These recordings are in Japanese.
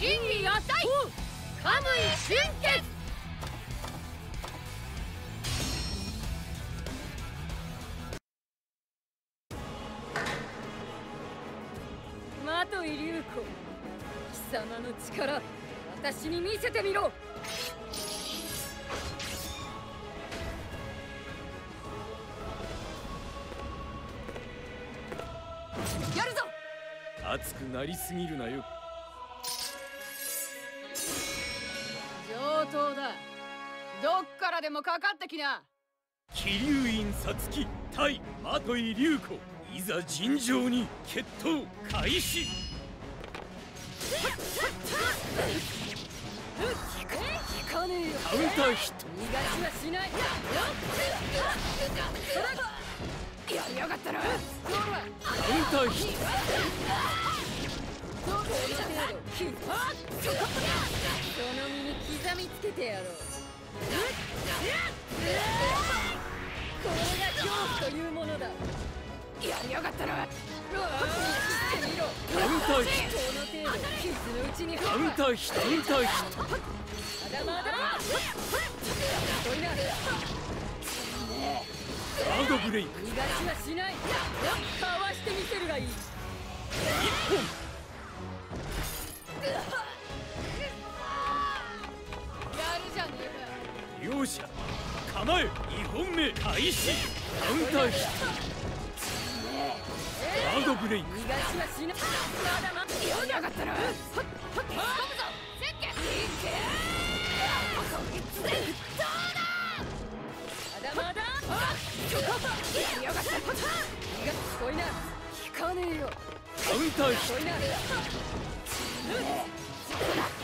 仁義野菜カムイ俊傑マトイリュウコ貴様の力私に見せてみろ。やるぞ。熱くなりすぎるなよ。上等だどっからでもかかってきな。桐生院さつき対マトイ龍子。いざ尋常に決闘開始。カウンターヒット。逃がしはしないやりやがったなカウンターヒッこの程度その身に刻みつけてやろう。これが恐怖というものだ。やりやがったカウンターヒッこの程度傷のうちにトカウンターヒットカウンターヒットまだまだおいなガードブレイク逃がしはしない。かわしてみせるがいい一や者。構え2本目開始。カウンターヒット。ガードブレイク逃がしはしないまだまだ。やりやがったなはっはっ込むぞせっけいけこいつでどうだまだまだやりやがったこっちがこいな引かねえよカウンターヒッこ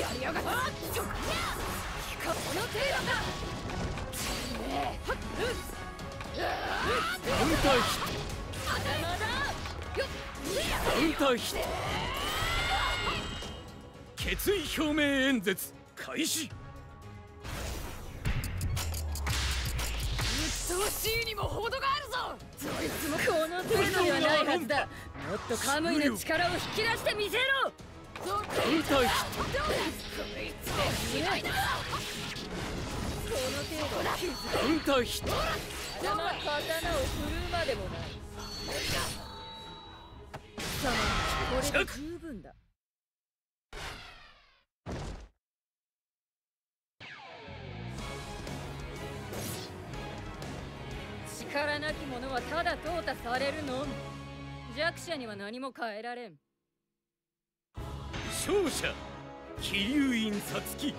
やりやがったちょここの程度だカウンターヒット決意表明演説開始鬱陶しいにも程があるぞ。そいつもこの程度にはないはずだ。もっとカムイの力を引き出してみせろ。カウンターヒットこいつでしないなこの程度だ傷カウンターヒット刀を振るうまでもない貴様これで十分だ。力なき者はただ淘汰されるのみ。弱者には何も変えられん。勝者桐生院さつき